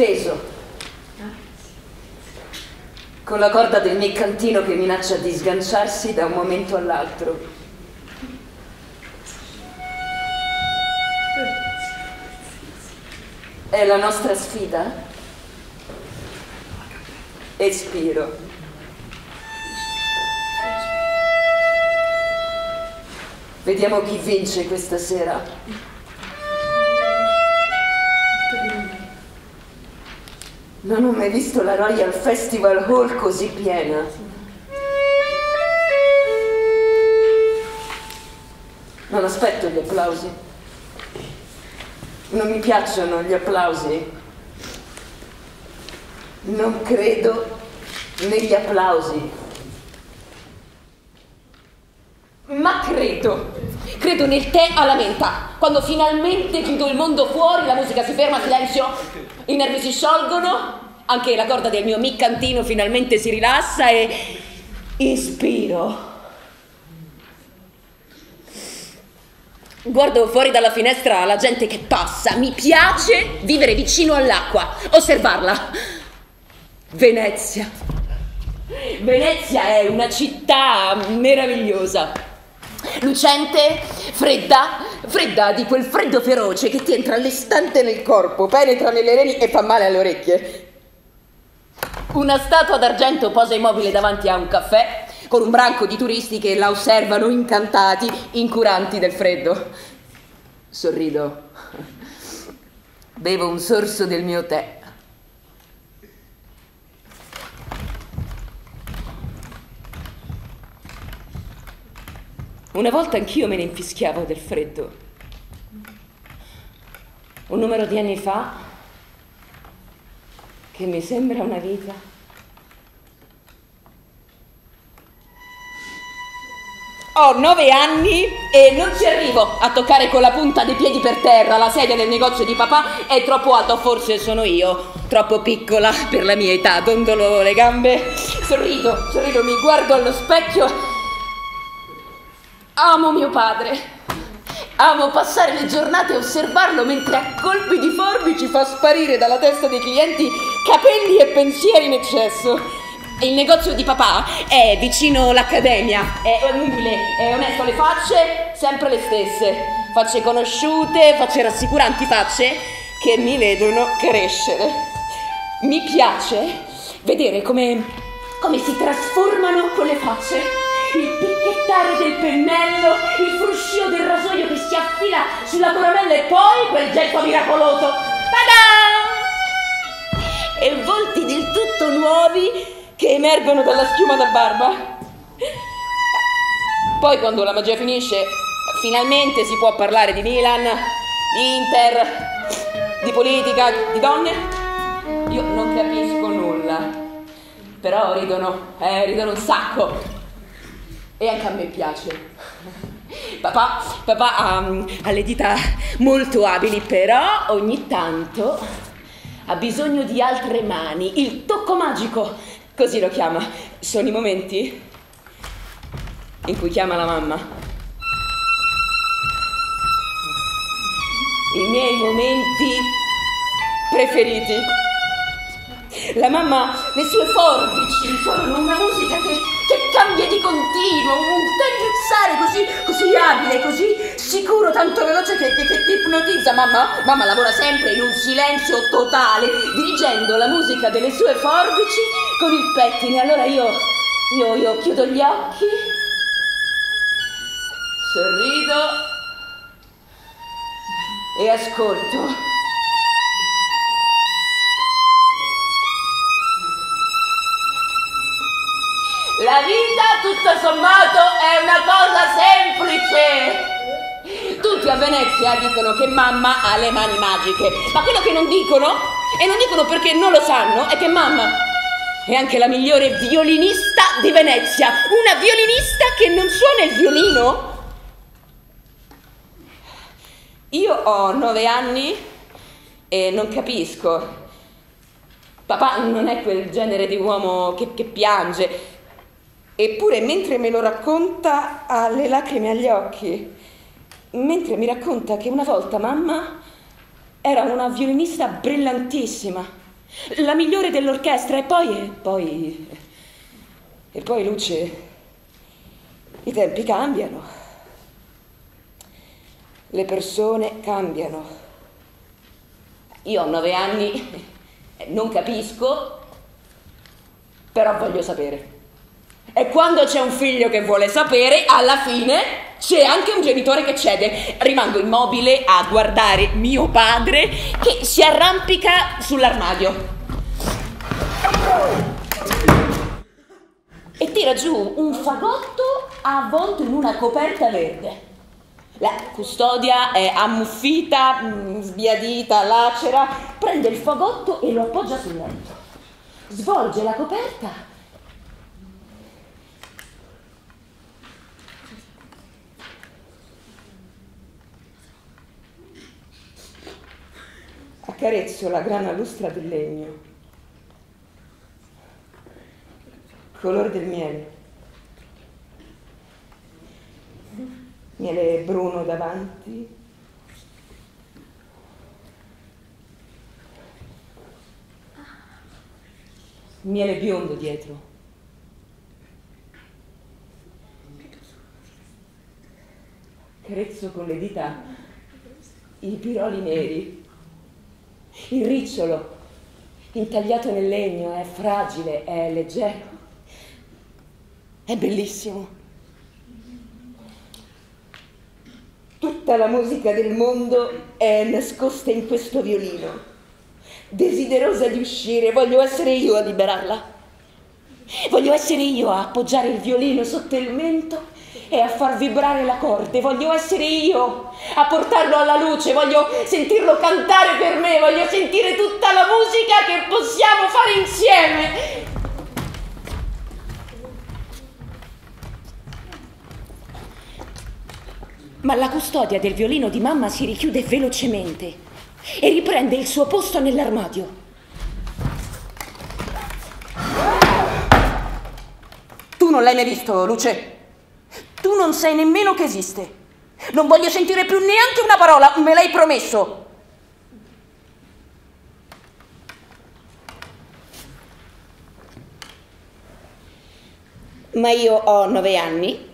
teso. Con la corda del meccantino che minaccia di sganciarsi da un momento all'altro. È la nostra sfida? Espiro. Vediamo chi vince questa sera. Non ho mai visto la Royal Festival Hall così piena. Non aspetto gli applausi. Non mi piacciono gli applausi. Non credo negli applausi. Ma credo, credo nel tè alla menta. Quando finalmente chiudo il mondo fuori, la musica si ferma, silenzio, i nervi si sciolgono, anche la corda del mio miccantino finalmente si rilassa e ispiro. Guardo fuori dalla finestra la gente che passa. Mi piace vivere vicino all'acqua, osservarla. Venezia. Venezia è una città meravigliosa. Lucente, fredda, fredda di quel freddo feroce che ti entra all'istante nel corpo, penetra nelle reni e fa male alle orecchie. Una statua d'argento posa immobile davanti a un caffè con un branco di turisti che la osservano incantati, incuranti del freddo. Sorrido. Bevo un sorso del mio tè. Una volta anch'io me ne infischiavo del freddo. Un numero di anni fa, che mi sembra una vita, Ho nove anni e non ci arrivo a toccare con la punta dei piedi per terra. La sedia del negozio di papà è troppo alta, forse sono io, troppo piccola per la mia età. Dondolo le gambe, sorrido, sorrido, mi guardo allo specchio. Amo mio padre. Amo passare le giornate a osservarlo mentre a colpi di forbici fa sparire dalla testa dei clienti capelli e pensieri in eccesso. Il negozio di papà è vicino all'accademia, è umile, è onesto, le facce sempre le stesse, facce conosciute, facce rassicuranti, facce che mi vedono crescere. Mi piace vedere come, come si trasformano con le facce, il picchiettare del pennello, il fruscio del rasoio che si affila sulla coramella e poi quel getto miracoloso. Ta-da! E volti del tutto nuovi che emergono dalla schiuma da barba. Poi quando la magia finisce, finalmente si può parlare di Milan, di Inter, di politica, di donne. Io non capisco nulla, però ridono, eh, ridono un sacco. E anche a me piace. Papà, papà ha, ha le dita molto abili, però ogni tanto ha bisogno di altre mani, il tocco magico Così lo chiama. Sono i momenti in cui chiama la mamma. I miei momenti preferiti. La mamma, le sue forbici sono una musica che, che cambia di continuo, un tagliuzzare così, così abile, così sicuro, tanto veloce che, che, che ti ipnotizza. Mamma, mamma lavora sempre in un silenzio totale, dirigendo la musica delle sue forbici con il pettine. Allora io, io, io chiudo gli occhi, sorrido e ascolto. La vita, tutto sommato, è una cosa semplice. Tutti a Venezia dicono che mamma ha le mani magiche, ma quello che non dicono, e non dicono perché non lo sanno, è che mamma è anche la migliore violinista di Venezia. Una violinista che non suona il violino. Io ho nove anni e non capisco. Papà non è quel genere di uomo che, che piange. Eppure mentre me lo racconta ha le lacrime agli occhi. Mentre mi racconta che una volta mamma era una violinista brillantissima La migliore dell'orchestra e poi... E poi... E poi Luce... I tempi cambiano. Le persone cambiano. Io ho nove anni, non capisco, però voglio sapere. E quando c'è un figlio che vuole sapere, alla fine c'è anche un genitore che cede. Rimango immobile a guardare mio padre che si arrampica sull'armadio. E tira giù un fagotto avvolto in una coperta verde. La custodia è ammuffita, mm, sbiadita, lacera, prende il fagotto e lo appoggia sul letto. Svolge la coperta accarezzo la grana lustra del legno, color del miele, miele bruno davanti, miele biondo dietro. Carezzo con le dita i piroli neri il ricciolo, intagliato nel legno, è fragile, è leggero, è bellissimo. Tutta la musica del mondo è nascosta in questo violino. Desiderosa di uscire, voglio essere io a liberarla. Voglio essere io a appoggiare il violino sotto il mento e a far vibrare la corde, voglio essere io a portarlo alla luce, voglio sentirlo cantare per me, voglio sentire tutta la musica che possiamo fare insieme. Ma la custodia del violino di mamma si richiude velocemente e riprende il suo posto nell'armadio. Tu non l'hai mai visto, Luce? Tu non sai nemmeno che esiste. Non voglio sentire più neanche una parola, me l'hai promesso. Ma io ho nove anni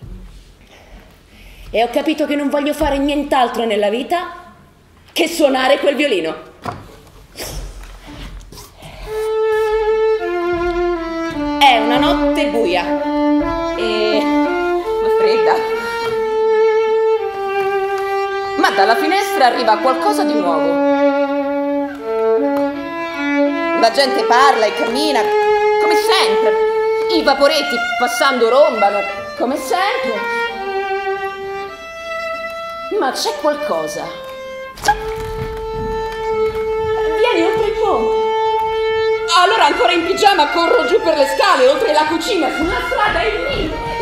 e ho capito che non voglio fare nient'altro nella vita che suonare quel violino. È una notte buia e fredda. Ma dalla finestra arriva qualcosa di nuovo. La gente parla e cammina, come sempre. I vaporetti passando rombano, come sempre. Ma c'è qualcosa. Vieni oltre il ponte. Allora ancora in pigiama corro giù per le scale, oltre la cucina, sulla strada e lì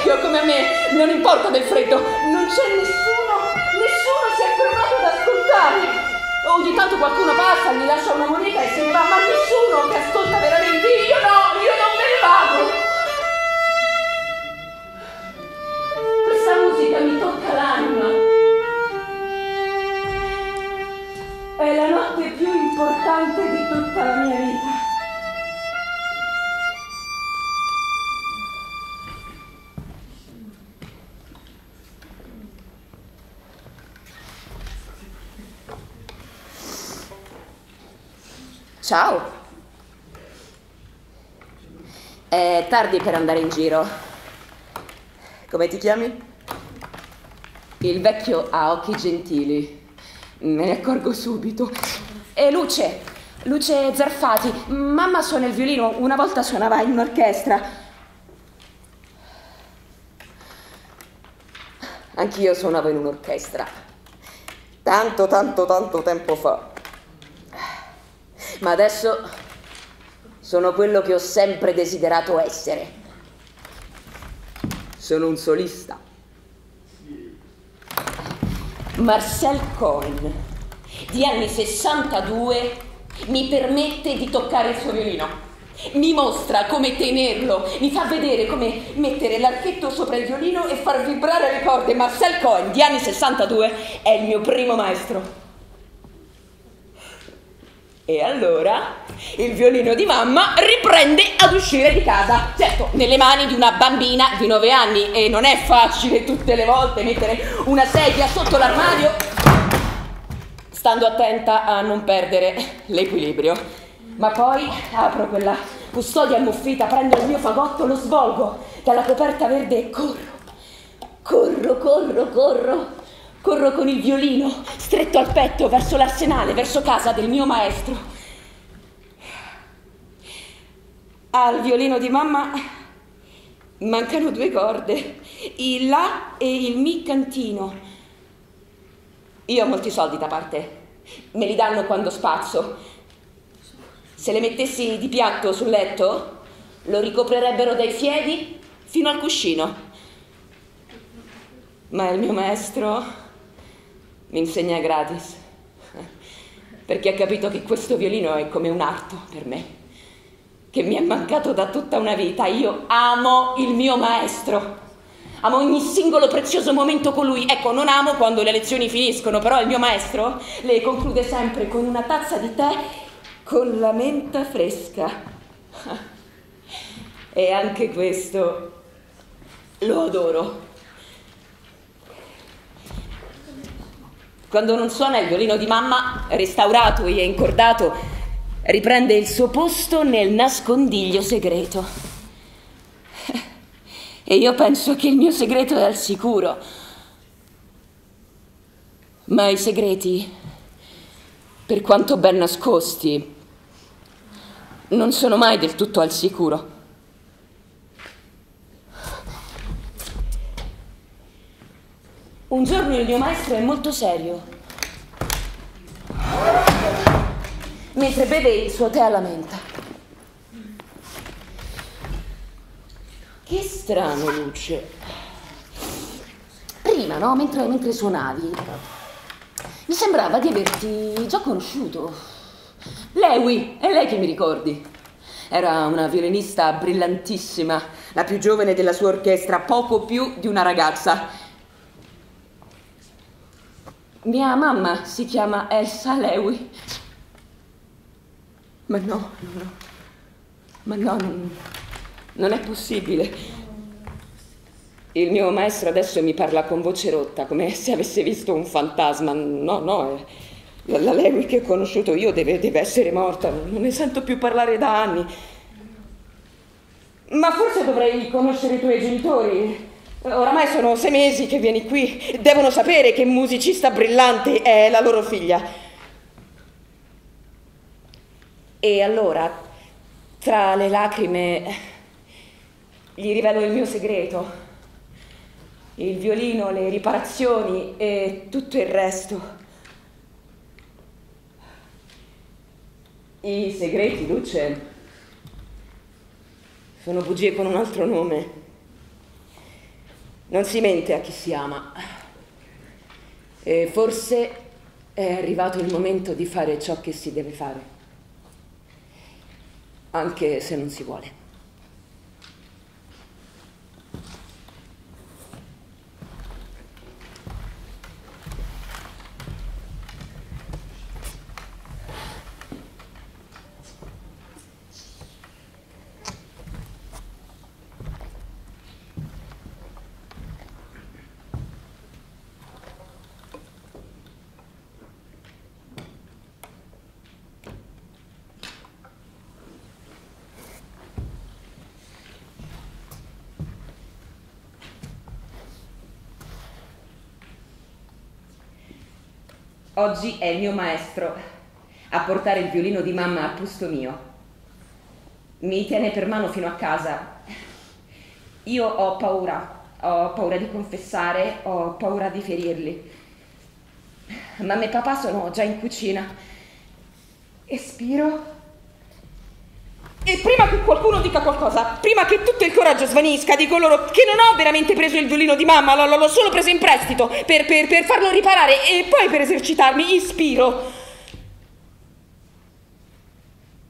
vecchio, come me, non importa del freddo, non c'è nessuno, nessuno si è fermato ad ascoltare. Ogni tanto qualcuno passa, gli lascia una moneta e se ne va, ma nessuno che ascolta veramente. Io no, io non me ne vado. Questa musica mi tocca l'anima. È la notte più importante di tutta la mia vita. Ciao. È tardi per andare in giro. Come ti chiami? Il vecchio ha occhi gentili. Me ne accorgo subito. E Luce, Luce Zarfati. Mamma suona il violino, una volta suonava in un'orchestra. Anch'io suonavo in un'orchestra. Tanto, tanto, tanto tempo fa ma adesso sono quello che ho sempre desiderato essere. Sono un solista. Marcel Cohen, di anni 62, mi permette di toccare il suo violino. mi mostra come tenerlo, mi fa vedere come mettere l'archetto sopra il violino e far vibrare le corde. Marcel Cohen di anni 62 è il mio primo maestro. E allora il violino di mamma riprende ad uscire di casa. Certo, nelle mani di una bambina di 9 anni e non è facile tutte le volte mettere una sedia sotto l'armadio, stando attenta a non perdere l'equilibrio. Ma poi apro quella custodia ammuffita, prendo il mio fagotto, lo svolgo dalla coperta verde e corro. Corro, corro, corro Corro con il violino stretto al petto verso l'arsenale, verso casa del mio maestro. Al violino di mamma mancano due corde, il La e il Mi cantino. Io ho molti soldi da parte, me li danno quando spazzo. Se le mettessi di piatto sul letto, lo ricoprirebbero dai piedi fino al cuscino. Ma il mio maestro mi insegna gratis, perché ha capito che questo violino è come un arto per me, che mi è mancato da tutta una vita. Io amo il mio maestro. Amo ogni singolo prezioso momento con lui. Ecco, non amo quando le lezioni finiscono, però il mio maestro le conclude sempre con una tazza di tè con la menta fresca. E anche questo lo adoro. Quando non suona il violino di mamma, restaurato e incordato, riprende il suo posto nel nascondiglio segreto. E io penso che il mio segreto è al sicuro. Ma i segreti, per quanto ben nascosti, non sono mai del tutto al sicuro. Un giorno il mio maestro è molto serio. Mentre beve il suo tè alla menta. Che strano, Luce. Prima, no? Mentre, mentre suonavi, mi sembrava di averti già conosciuto. Lewi, è lei che mi ricordi. Era una violinista brillantissima, la più giovane della sua orchestra, poco più di una ragazza. Mia mamma si chiama Elsa Lewi. Ma no, no, no. Ma no, non, non è possibile. Il mio maestro adesso mi parla con voce rotta, come se avesse visto un fantasma. No, no, la, la Lewi che ho conosciuto io deve, deve essere morta. Non ne sento più parlare da anni. Ma forse dovrei conoscere i tuoi genitori. Oramai sono sei mesi che vieni qui. Devono sapere che musicista brillante è la loro figlia. E allora, tra le lacrime, gli rivelo il mio segreto. Il violino, le riparazioni e tutto il resto. I segreti, Luce, sono bugie con un altro nome. Non si mente a chi si ama. E forse è arrivato il momento di fare ciò che si deve fare, anche se non si vuole. Oggi è il mio maestro a portare il violino di mamma al posto mio. Mi tiene per mano fino a casa. Io ho paura, ho paura di confessare, ho paura di ferirli. Mamma e papà sono già in cucina. Espiro e prima che qualcuno dica qualcosa, prima che tutto il coraggio svanisca, dico loro che non ho veramente preso il violino di mamma, l'ho, l'ho solo preso in prestito per, per, per farlo riparare e poi per esercitarmi, ispiro.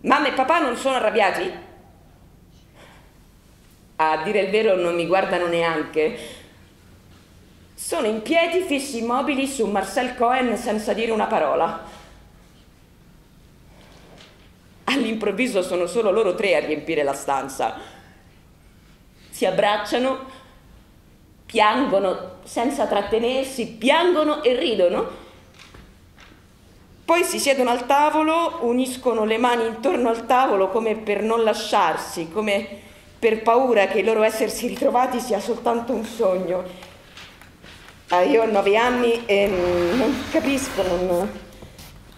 Mamma e papà non sono arrabbiati, a dire il vero non mi guardano neanche, sono in piedi fissi immobili su Marcel Cohen senza dire una parola. All'improvviso sono solo loro tre a riempire la stanza. Si abbracciano, piangono senza trattenersi, piangono e ridono. Poi si siedono al tavolo, uniscono le mani intorno al tavolo come per non lasciarsi, come per paura che il loro essersi ritrovati sia soltanto un sogno Ah, io ho nove anni e non capisco, non,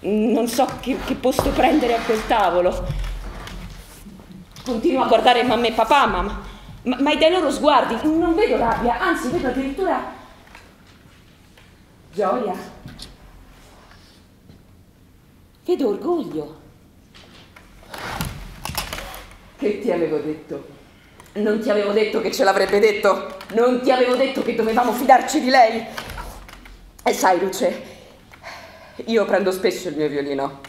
non so che, che, posto prendere a quel tavolo. Continuo a guardare mamma e papà, ma, ma, ma dai loro sguardi non vedo rabbia, anzi vedo addirittura gioia. Vedo orgoglio. Che ti avevo detto? Non ti avevo detto che ce l'avrebbe detto. Non ti avevo detto che dovevamo fidarci di lei. E sai, Luce, io prendo spesso il mio violino.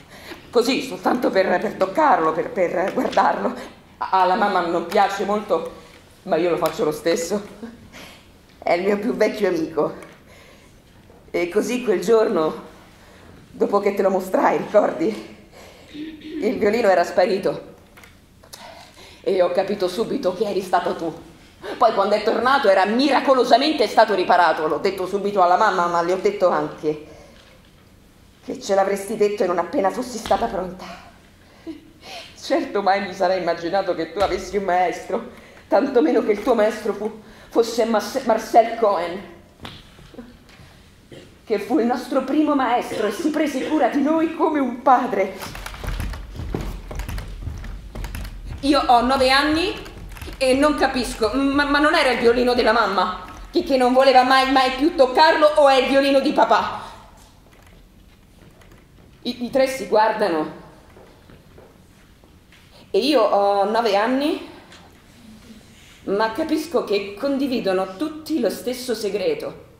Così, soltanto per, per toccarlo, per, per guardarlo. Alla mamma non piace molto, ma io lo faccio lo stesso. È il mio più vecchio amico. E così quel giorno, dopo che te lo mostrai, ricordi? Il violino era sparito e ho capito subito che eri stato tu. Poi quando è tornato era miracolosamente stato riparato, l'ho detto subito alla mamma, ma le ho detto anche che ce l'avresti detto non appena fossi stata pronta. Certo mai mi sarei immaginato che tu avessi un maestro, tantomeno che il tuo maestro fu, fosse Marcel Cohen, che fu il nostro primo maestro e si prese cura di noi come un padre. Io ho nove anni e non capisco, ma, ma non era il violino della mamma che, che non voleva mai, mai più toccarlo o è il violino di papà? I, I, tre si guardano e io ho nove anni, ma capisco che condividono tutti lo stesso segreto.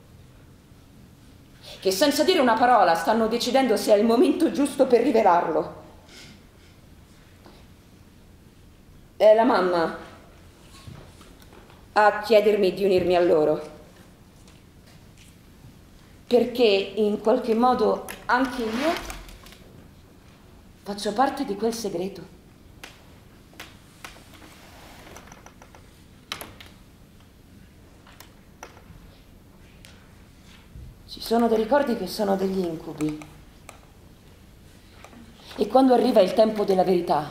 Che senza dire una parola stanno decidendo se è il momento giusto per rivelarlo. È la mamma a chiedermi di unirmi a loro. Perché in qualche modo anche io faccio parte di quel segreto. Ci sono dei ricordi che sono degli incubi. E quando arriva il tempo della verità,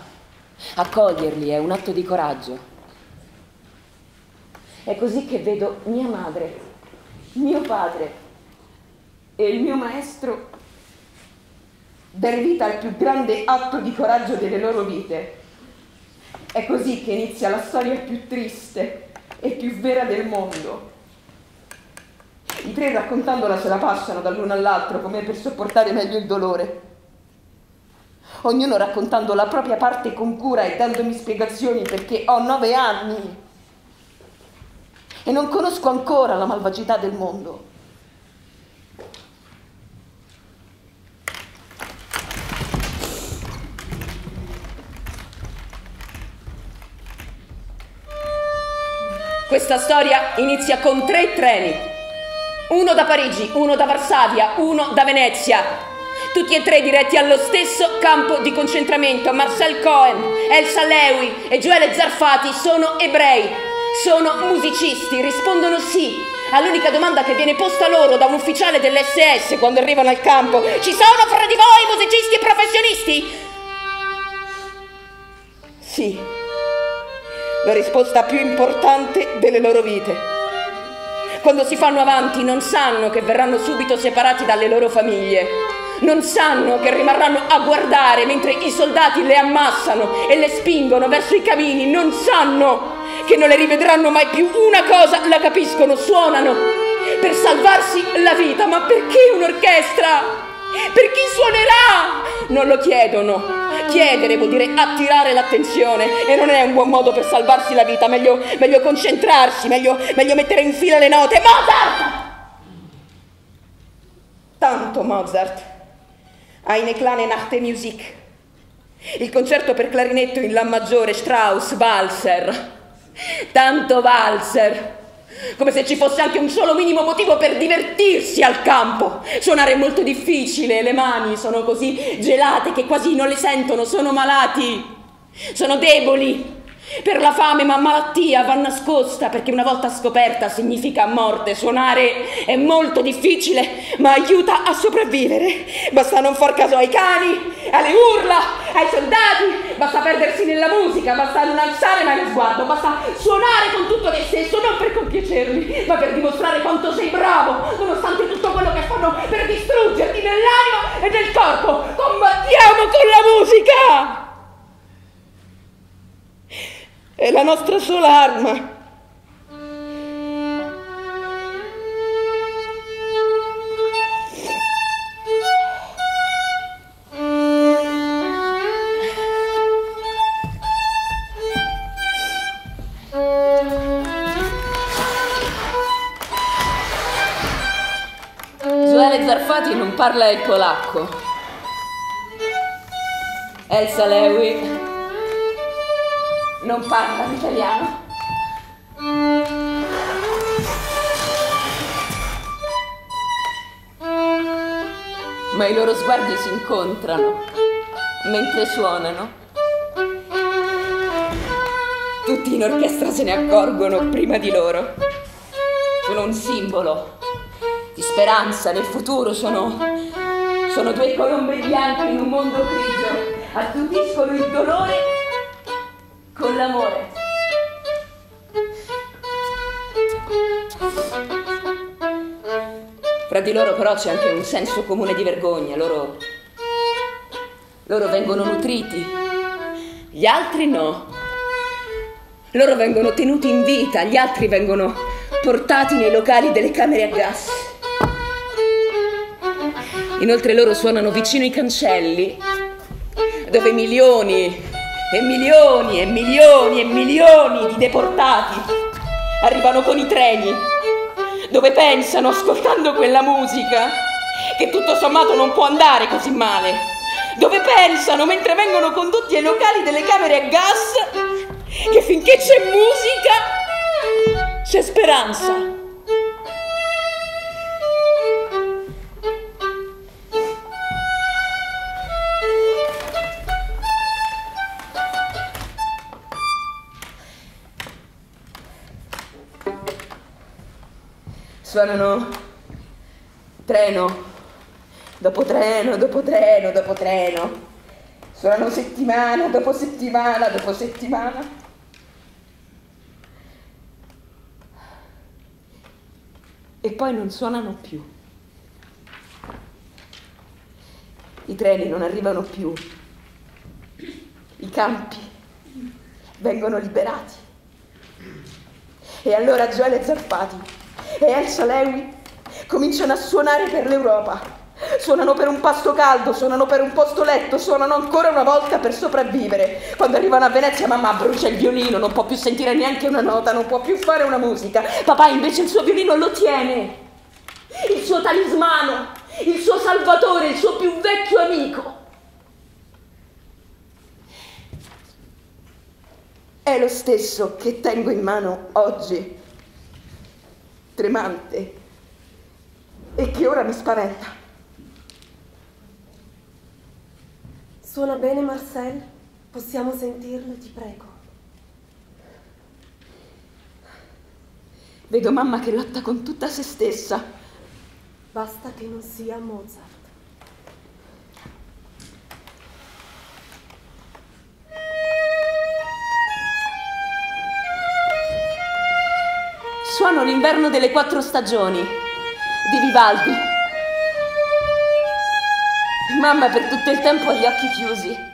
Accoglierli è un atto di coraggio. È così che vedo mia madre, mio padre e il mio maestro dare vita al più grande atto di coraggio delle loro vite. È così che inizia la storia più triste e più vera del mondo. I tre raccontandola se la passano dall'uno all'altro come per sopportare meglio il dolore ognuno raccontando la propria parte con cura e dandomi spiegazioni perché ho nove anni e non conosco ancora la malvagità del mondo. Questa storia inizia con tre treni, uno da Parigi, uno da Varsavia, uno da Venezia tutti e tre diretti allo stesso campo di concentramento. Marcel Cohen, Elsa Lewy e Joele Zarfati sono ebrei, sono musicisti, rispondono sì all'unica domanda che viene posta loro da un ufficiale dell'SS quando arrivano al campo. Ci sono fra di voi musicisti professionisti? Sì, la risposta più importante delle loro vite. Quando si fanno avanti non sanno che verranno subito separati dalle loro famiglie non sanno che rimarranno a guardare mentre i soldati le ammassano e le spingono verso i camini, non sanno che non le rivedranno mai più. Una cosa la capiscono, suonano per salvarsi la vita, ma perché un'orchestra? Per chi suonerà? Non lo chiedono. Chiedere vuol dire attirare l'attenzione e non è un buon modo per salvarsi la vita, meglio, meglio concentrarsi, meglio, meglio mettere in fila le note. Mozart! Tanto Mozart Eine kleine Nachtmusik. Il concerto per clarinetto in La maggiore, Strauss, Walser. Tanto valzer. Come se ci fosse anche un solo minimo motivo per divertirsi al campo. Suonare è molto difficile, le mani sono così gelate che quasi non le sentono, sono malati, sono deboli. Per la fame ma malattia va nascosta perché una volta scoperta significa morte. Suonare è molto difficile ma aiuta a sopravvivere. Basta non far caso ai cani, alle urla, ai soldati, basta perdersi nella musica, basta non alzare mai lo sguardo, basta suonare con tutto te stesso, non per compiacerli, ma per dimostrare quanto sei bravo, nonostante tutto quello che fanno per distruggerti nell'anima e nel corpo. Combattiamo con la musica! È la nostra sola arma. Joele Zarfati non parla il polacco. Elsa Lewi non parla l'italiano. Ma i loro sguardi si incontrano mentre suonano. Tutti in orchestra se ne accorgono prima di loro. Sono un simbolo di speranza nel futuro, sono, sono due colombe bianche in un mondo grigio. Attutiscono il dolore con l'amore. Fra di loro però c'è anche un senso comune di vergogna, loro, loro vengono nutriti, gli altri no. Loro vengono tenuti in vita, gli altri vengono portati nei locali delle camere a gas. Inoltre loro suonano vicino ai cancelli, dove milioni e milioni e milioni e milioni di deportati arrivano con i treni dove pensano, ascoltando quella musica, che tutto sommato non può andare così male, dove pensano mentre vengono condotti ai locali delle camere a gas che finché c'è musica c'è speranza. Suonano treno dopo treno, dopo treno, dopo treno. Suonano settimana dopo settimana dopo settimana. E poi non suonano più. I treni non arrivano più. I campi vengono liberati. E allora Gioele Zappati e Elsa Lewi cominciano a suonare per l'Europa. Suonano per un pasto caldo, suonano per un posto letto, suonano ancora una volta per sopravvivere. Quando arrivano a Venezia mamma brucia il violino, non può più sentire neanche una nota, non può più fare una musica. Papà invece il suo violino lo tiene. Il suo talismano, il suo salvatore, il suo più vecchio amico. È lo stesso che tengo in mano oggi tremante e che ora mi spaventa. Suona bene Marcel? Possiamo sentirlo, ti prego. Vedo mamma che lotta con tutta se stessa. Basta che non sia Mozart. Suono l'inverno delle quattro stagioni di Vivaldi. Mamma per tutto il tempo ha gli occhi chiusi.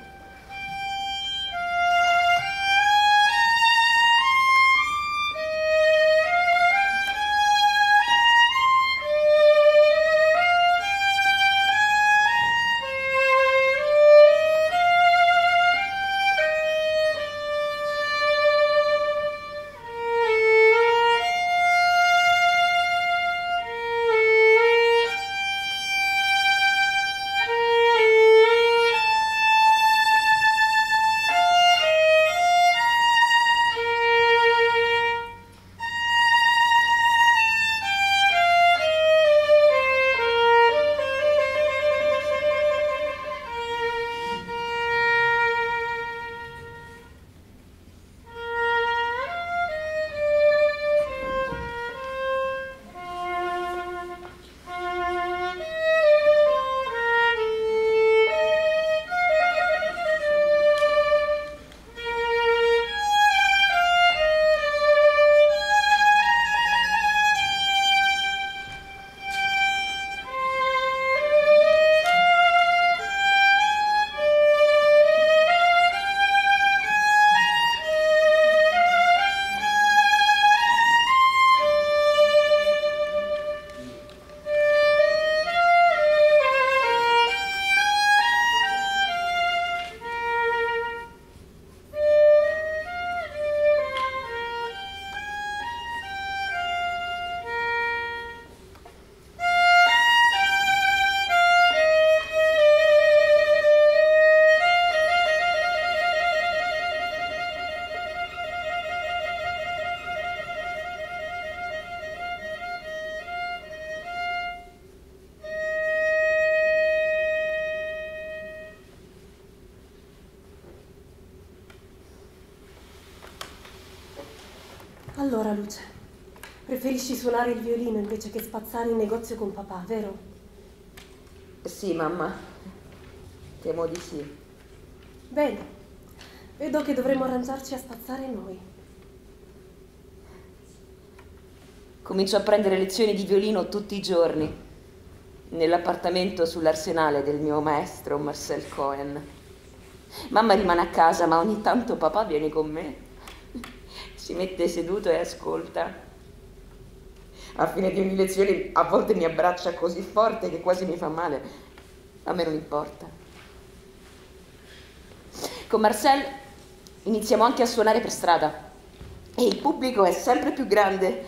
Luce, preferisci suonare il violino invece che spazzare in negozio con papà, vero? Sì, mamma. Temo di sì. Bene, vedo che dovremo arrangiarci a spazzare noi. Comincio a prendere lezioni di violino tutti i giorni, nell'appartamento sull'arsenale del mio maestro Marcel Cohen. Mamma rimane a casa, ma ogni tanto papà viene con me. Si mette seduto e ascolta. A fine di ogni lezione a volte mi abbraccia così forte che quasi mi fa male. A me non importa. Con Marcel iniziamo anche a suonare per strada e il pubblico è sempre più grande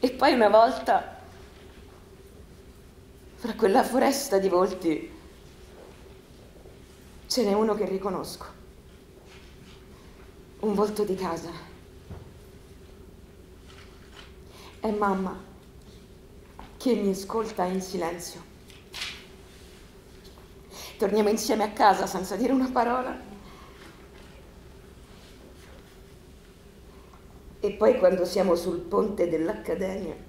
E poi una volta, fra quella foresta di volti, ce n'è uno che riconosco. Un volto di casa. È mamma che mi ascolta in silenzio. Torniamo insieme a casa senza dire una parola. E poi quando siamo sul ponte dell'Accademia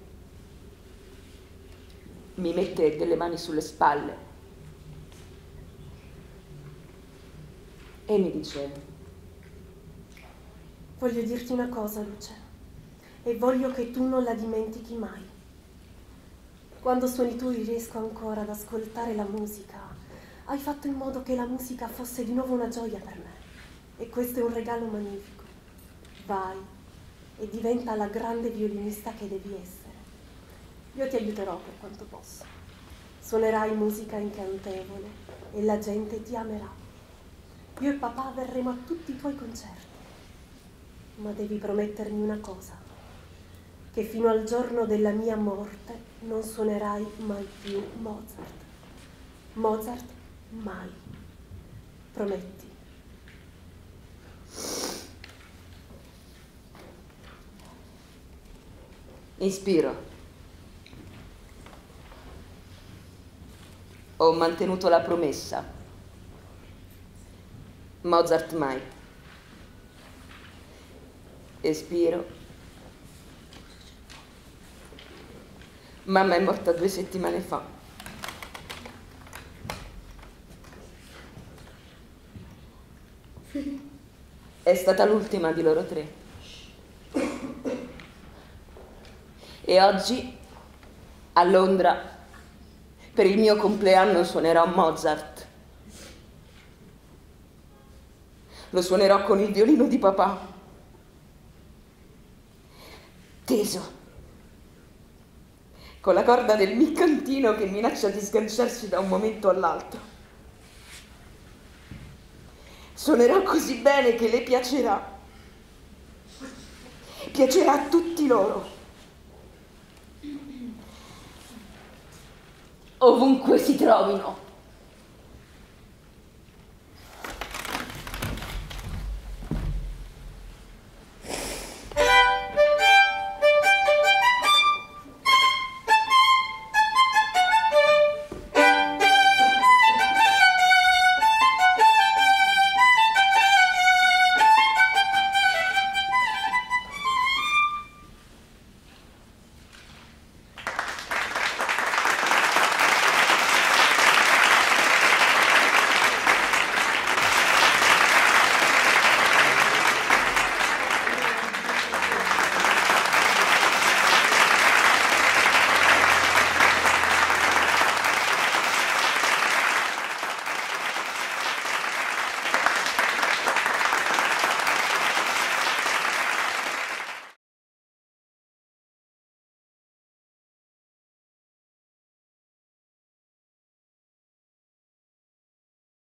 mi mette delle mani sulle spalle e mi dice Voglio dirti una cosa, Luce, e voglio che tu non la dimentichi mai. Quando suoni tu riesco ancora ad ascoltare la musica. Hai fatto in modo che la musica fosse di nuovo una gioia per me. E questo è un regalo magnifico. Vai, e diventa la grande violinista che devi essere. Io ti aiuterò per quanto posso. Suonerai musica incantevole e la gente ti amerà. Io e papà verremo a tutti i tuoi concerti. Ma devi promettermi una cosa, che fino al giorno della mia morte non suonerai mai più Mozart. Mozart mai. Prometti. Ispiro. Ho mantenuto la promessa. Mozart mai. Espiro. Mamma è morta due settimane fa. È stata l'ultima di loro tre. E oggi a Londra per il mio compleanno suonerò Mozart. Lo suonerò con il violino di papà. Teso. Con la corda del miccantino che minaccia di sganciarsi da un momento all'altro. Suonerò così bene che le piacerà. Piacerà a tutti loro. ovunque si trovino.